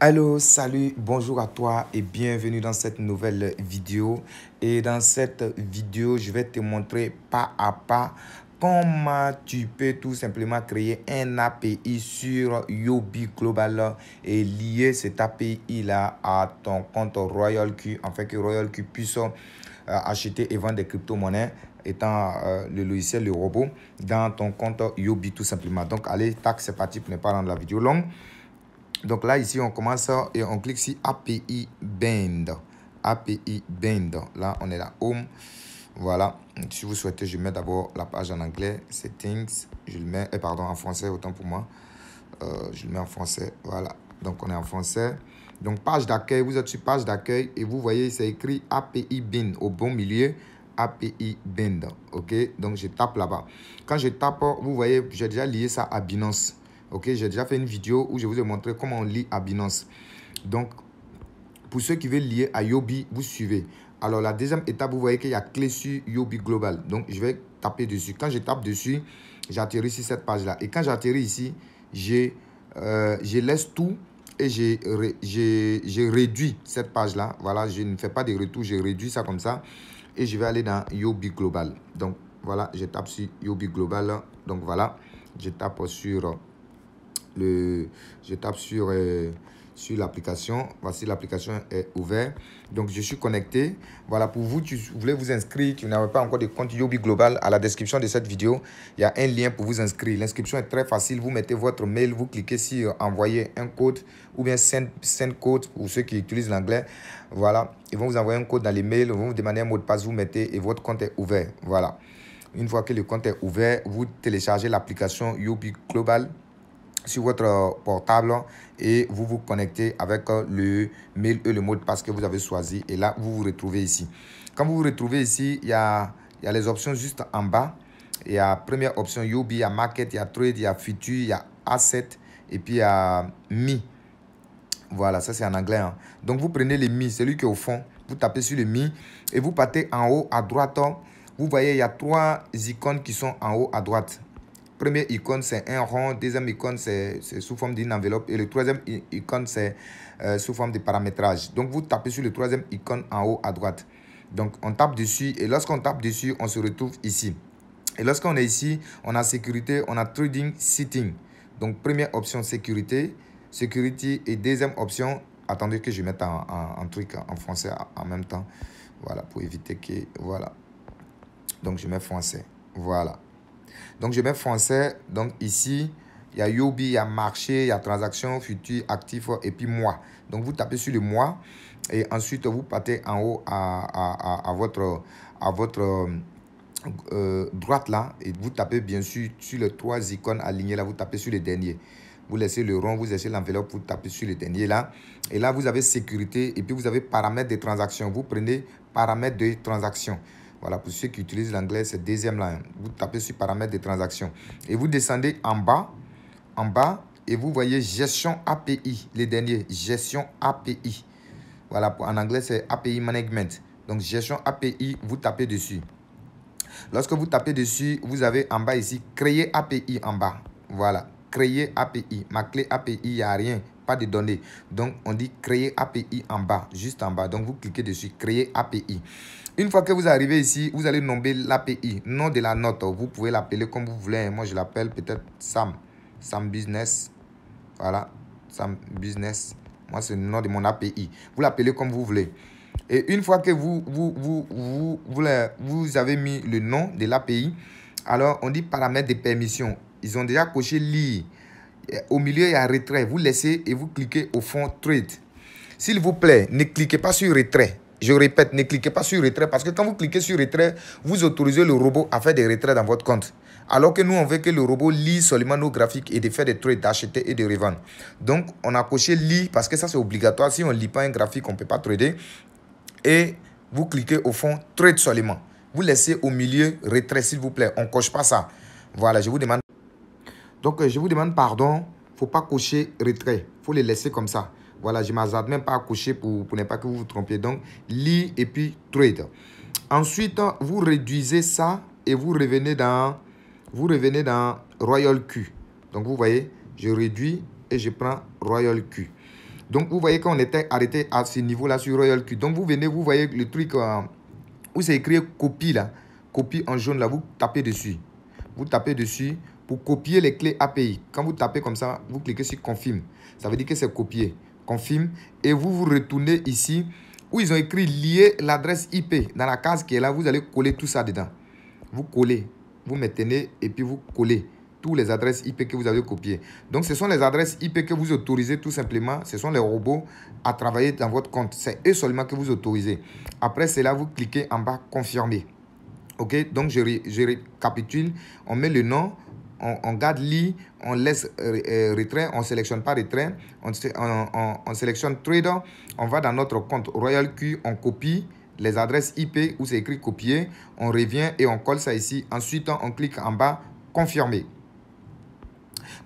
Allô, salut, bonjour à toi et bienvenue dans cette nouvelle vidéo. Et dans cette vidéo, je vais te montrer pas à pas comment tu peux tout simplement créer un API sur Yobi Global et lier cet API là à ton compte RoyalQ afin que RoyalQ puisse euh, acheter et vendre des crypto-monnaies étant euh, le logiciel, le robot, dans ton compte Yobi tout simplement. Donc allez, tac, c'est parti pour ne pas rendre la vidéo longue. Donc là, ici, on commence et on clique sur API Bend. API Bend. Là, on est là, Home. Voilà. Si vous souhaitez, je mets d'abord la page en anglais, Settings. Je le mets, eh, pardon, en français, autant pour moi. Euh, je le mets en français. Voilà. Donc, on est en français. Donc, page d'accueil. Vous êtes sur page d'accueil et vous voyez, c'est écrit API Bend au bon milieu. API Bend. OK? Donc, je tape là-bas. Quand je tape, vous voyez, j'ai déjà lié ça à Binance. Ok, j'ai déjà fait une vidéo où je vous ai montré comment on lit à Binance. Donc, pour ceux qui veulent lier à Yobi, vous suivez. Alors, la deuxième étape, vous voyez qu'il y a clé sur Yobi Global. Donc, je vais taper dessus. Quand je tape dessus, j'atterris sur cette page-là. Et quand j'atterris ici, euh, je laisse tout et j'ai réduit cette page-là. Voilà, je ne fais pas de retour, j'ai réduit ça comme ça. Et je vais aller dans Yobi Global. Donc, voilà, je tape sur Yobi Global. Donc, voilà, je tape sur je tape sur, euh, sur l'application. Voici, l'application est ouverte. Donc, je suis connecté. Voilà, pour vous, tu voulez vous inscrire, qui n'avez pas encore de compte Yobi Global, à la description de cette vidéo, il y a un lien pour vous inscrire. L'inscription est très facile. Vous mettez votre mail, vous cliquez sur envoyer un code ou bien send, send code pour ceux qui utilisent l'anglais. Voilà, ils vont vous envoyer un code dans les mails, ils vont vous demander un mot de passe, vous mettez et votre compte est ouvert. Voilà. Une fois que le compte est ouvert, vous téléchargez l'application Yobi Global sur votre portable et vous vous connectez avec le mail et le mot de passe que vous avez choisi. Et là, vous vous retrouvez ici. Quand vous vous retrouvez ici, il y a, y a les options juste en bas. Il y a première option Yobi, il y a Market, il y a Trade, il y a Future, il y a Asset et puis il y a Mi. Voilà, ça c'est en anglais. Hein. Donc vous prenez le Mi, celui qui est au fond. Vous tapez sur le Mi et vous partez en haut à droite. Vous voyez, il y a trois icônes qui sont en haut à droite. Première icône, c'est un rond. Deuxième icône, c'est sous forme d'une enveloppe. Et le troisième icône, c'est euh, sous forme de paramétrage. Donc, vous tapez sur le troisième icône en haut à droite. Donc, on tape dessus. Et lorsqu'on tape dessus, on se retrouve ici. Et lorsqu'on est ici, on a sécurité, on a trading setting. Donc, première option, sécurité. Security. Et deuxième option, attendez que je mette un, un truc en français en même temps. Voilà, pour éviter que... Voilà. Donc, je mets français. Voilà. Donc, je mets français. Donc, ici, il y a Yobi, il y a marché, il y a transaction, futur, actif et puis moi. Donc, vous tapez sur le moi et ensuite, vous partez en haut à, votre, euh, droite là et vous tapez bien sûr sur les trois icônes alignées là, vous tapez sur le dernier. Vous laissez le rond, vous laissez l'enveloppe, vous tapez sur le dernier là. Et là, vous avez sécurité et puis vous avez paramètres de transaction. Vous prenez paramètres de transaction. Voilà, pour ceux qui utilisent l'anglais, c'est deuxième là. Vous tapez sur paramètres de transaction. Et vous descendez en bas, en bas, et vous voyez gestion API, les derniers, gestion API. Voilà, en anglais, c'est API Management. Donc, gestion API, vous tapez dessus. Lorsque vous tapez dessus, vous avez en bas ici, créer API en bas. Voilà, créer API. Ma clé API, il n'y a rien, pas de données. Donc, on dit créer API en bas, juste en bas. Donc, vous cliquez dessus, créer API. Une fois que vous arrivez ici, vous allez nommer l'API, nom de la note. Vous pouvez l'appeler comme vous voulez. Moi, je l'appelle peut-être Sam. Sam Business. Voilà, Sam Business. Moi, c'est le nom de mon API. Vous l'appelez comme vous voulez. Et une fois que vous, vous, vous, vous, vous, vous avez mis le nom de l'API, alors on dit paramètres de permission. Ils ont déjà coché lire. Au milieu, il y a retrait. Vous laissez et vous cliquez au fond trade. S'il vous plaît, ne cliquez pas sur retrait. Je répète, ne cliquez pas sur retrait parce que quand vous cliquez sur retrait, vous autorisez le robot à faire des retraits dans votre compte. Alors que nous, on veut que le robot lit seulement nos graphiques et de faire des trades, d'acheter et de revendre. Donc, on a coché lit parce que ça, c'est obligatoire. Si on ne lit pas un graphique, on ne peut pas trader. Et vous cliquez au fond trade seulement. Vous laissez au milieu retrait, s'il vous plaît. On ne coche pas ça. Voilà, je vous demande. Donc, je vous demande pardon. Il ne faut pas cocher retrait. Il faut les laisser comme ça. Voilà, je ne m'hazarde même pas à coucher pour, pour ne pas que vous vous trompiez. Donc, lit et puis trade. Ensuite, vous réduisez ça et vous revenez dans, vous revenez dans Royal Q. Donc, vous voyez, je réduis et je prends Royal Q. Donc, vous voyez qu'on était arrêté à ce niveau-là sur Royal Q. Donc, vous venez, vous voyez le truc euh, où c'est écrit copie là. Copie en jaune là, vous tapez dessus. Vous tapez dessus pour copier les clés API. Quand vous tapez comme ça, vous cliquez sur confirme. Ça veut dire que c'est copié. Confirme. Et vous vous retournez ici où ils ont écrit lier l'adresse IP. Dans la case qui est là, vous allez coller tout ça dedans. Vous collez. Vous maintenez et puis vous collez tous les adresses IP que vous avez copiées. Donc, ce sont les adresses IP que vous autorisez tout simplement. Ce sont les robots à travailler dans votre compte. C'est eux seulement que vous autorisez. Après cela, vous cliquez en bas confirmer. OK? Donc, je récapitule. On met le nom, on, garde lit, on laisse euh, euh, retrait, on ne sélectionne pas retrait, on, on, on, sélectionne trader, on va dans notre compte Royal Q, on copie les adresses IP où c'est écrit copier, on revient et on colle ça ici. Ensuite, on clique en bas, confirmer.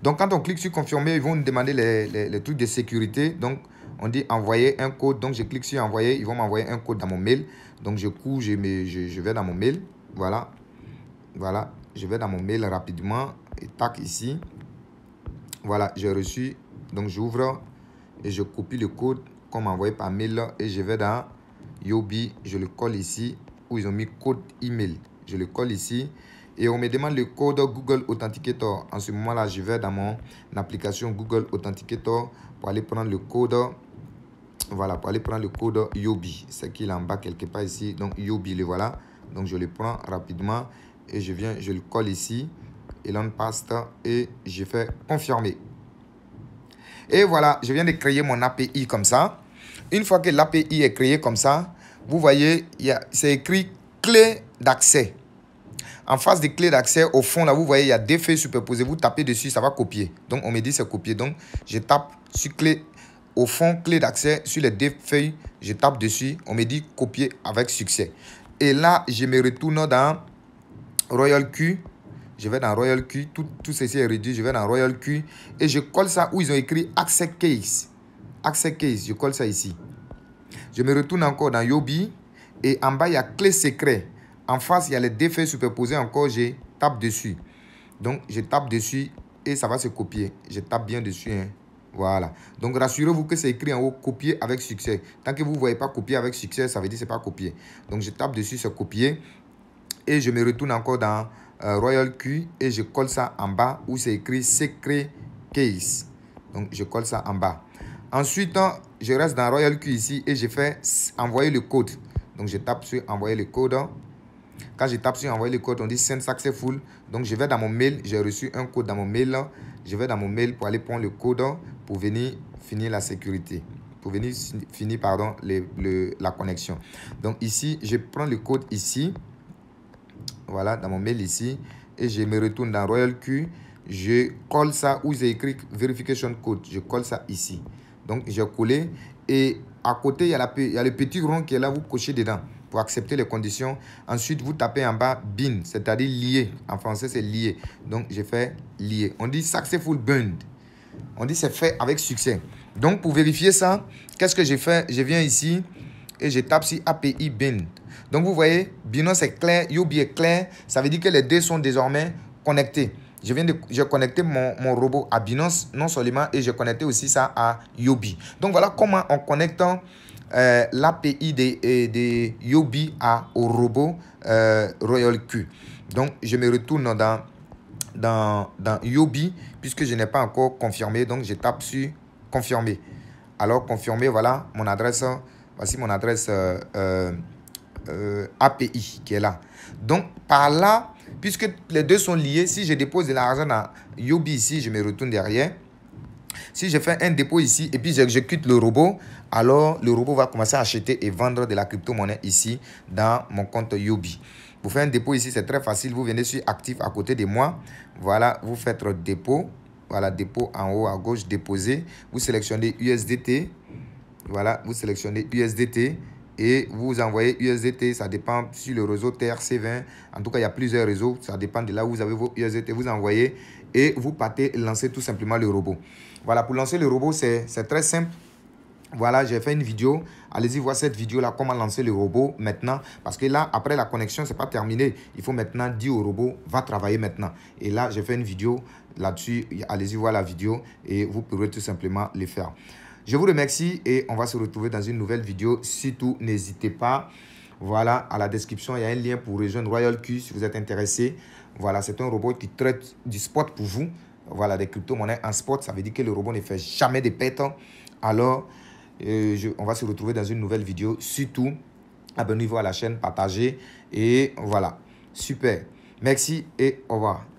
Donc, quand on clique sur confirmer, ils vont nous demander les, les, trucs de sécurité. Donc, on dit envoyer un code. Donc, je clique sur envoyer. Ils vont m'envoyer un code dans mon mail. Donc, je cours, je, je vais dans mon mail. Voilà. Voilà. Je vais dans mon mail rapidement tac ici. Voilà, j'ai reçu. Donc j'ouvre et je copie le code qu'on m'a envoyé par mail et je vais dans Yobi, je le colle ici où ils ont mis code email. Je le colle ici et on me demande le code Google Authenticator. En ce moment-là, je vais dans mon application Google Authenticator pour aller prendre le code. Voilà, pour aller prendre le code Yobi. C'est qu'il est en bas quelque part ici. Donc Yobi, le voilà. Donc je le prends rapidement et je viens, je le colle ici. Elon Pasta et je fais confirmer. Et voilà, je viens de créer mon API comme ça. Une fois que l'API est créé comme ça, vous voyez, c'est écrit clé d'accès. En face des clés d'accès, au fond, là, vous voyez, il y a deux feuilles superposées. Vous tapez dessus, ça va copier. Donc, on me dit c'est copier. Donc, je tape sur clé, au fond, clé d'accès, sur les deux feuilles, je tape dessus. On me dit copier avec succès. Et là, je me retourne dans Royal Q je vais dans Royal Q, tout, tout ceci est réduit, je vais dans Royal Q et je colle ça où ils ont écrit Access Case. Access Case, je colle ça ici. Je me retourne encore dans Yobi et en bas il y a clé secret. En face, il y a les défaits superposés encore, je tape dessus. Donc, je tape dessus et ça va se copier. Je tape bien dessus. Hein. Voilà. Donc, rassurez-vous que c'est écrit en haut copier avec succès. Tant que vous ne voyez pas copier avec succès, ça veut dire que ce n'est pas copier. Donc, je tape dessus, c'est copier. Et je me retourne encore dans euh, Royal Q et je colle ça en bas où c'est écrit Secret Case. Donc, je colle ça en bas. Ensuite, je reste dans Royal Q ici et je fais envoyer le code. Donc, je tape sur envoyer le code. Quand je tape sur envoyer le code, on dit send successful. Donc, je vais dans mon mail. J'ai reçu un code dans mon mail. Je vais dans mon mail pour aller prendre le code pour venir finir la sécurité. Pour venir finir, pardon, la connexion. Donc, ici, je prends le code ici. Voilà, dans mon mail ici. Et je me retourne dans Royal Q. Je colle ça où j'ai écrit Verification Code. Je colle ça ici. Donc, j'ai collé. Et à côté, il y, a le petit rond qui est là. Vous cochez dedans pour accepter les conditions. Ensuite, vous tapez en bas BIN, c'est-à-dire lié. En français, c'est lié. Donc, j'ai fait lié. On dit Successful Bund. On dit c'est fait avec succès. Donc, pour vérifier ça, qu'est-ce que j'ai fait? Je viens ici et je tape sur API BIN. Donc vous voyez, Binance est clair, Yobi est clair. Ça veut dire que les deux sont désormais connectés. Je viens de j'ai connecté mon, mon, robot à Binance non seulement et j'ai connecté aussi ça à Yobi. Donc voilà comment en connectant euh, l'API de, de Yobi à, au robot euh, Royal Q. Donc je me retourne dans, dans, dans Yobi puisque je n'ai pas encore confirmé. Donc je tape sur confirmer. Alors confirmer, voilà mon adresse. Voici mon adresse euh, API qui est là. Donc, par là, puisque les deux sont liés, si je dépose de l'argent dans Yobi ici, je me retourne derrière. Si je fais un dépôt ici et puis j'exécute le robot, alors le robot va commencer à acheter et vendre de la crypto-monnaie ici dans mon compte Yobi. Vous faites un dépôt ici, c'est très facile. Vous venez sur Actif à côté de moi. Voilà, vous faites dépôt. Voilà, dépôt en haut à gauche, déposer. Vous sélectionnez USDT. Voilà, vous sélectionnez USDT et vous envoyez USDT, ça dépend sur le réseau TRC20. En tout cas, il y a plusieurs réseaux, ça dépend de là où vous avez vos USDT, vous envoyez et vous partez lancer tout simplement le robot. Voilà, pour lancer le robot, c'est très simple. Voilà, j'ai fait une vidéo. Allez-y voir cette vidéo-là, comment lancer le robot maintenant. Parce que là, après la connexion, c'est pas terminé. Il faut maintenant dire au robot, va travailler maintenant. Et là, j'ai fait une vidéo là-dessus. Allez-y voir la vidéo et vous pourrez tout simplement le faire. Je vous remercie et on va se retrouver dans une nouvelle vidéo. Surtout, n'hésitez pas. Voilà, à la description, il y a un lien pour rejoindre Royal Q si vous êtes intéressé. Voilà, c'est un robot qui traite du spot pour vous. Voilà, des crypto-monnaies en spot, ça veut dire que le robot ne fait jamais de pète. Alors, euh, on va se retrouver dans une nouvelle vidéo. Surtout, abonnez-vous à la chaîne, partagez et voilà. Super. Merci et au revoir.